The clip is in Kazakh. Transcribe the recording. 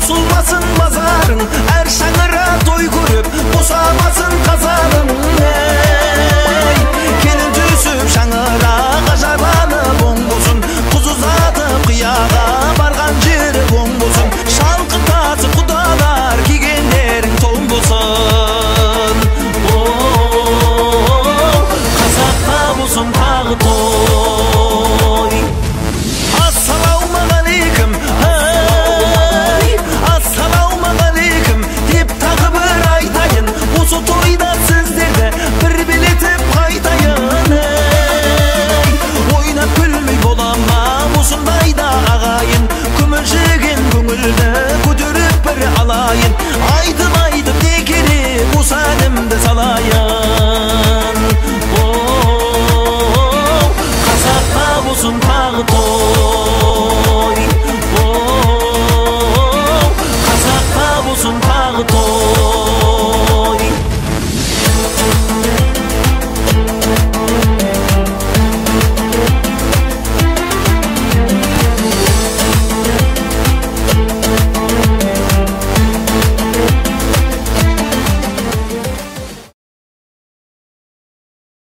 таусылмасын базарын әр шаңыра той көріп босамасын қазарын әй келін түсіп шаңыра ажарланып оң болсын қыз ұзатып қияға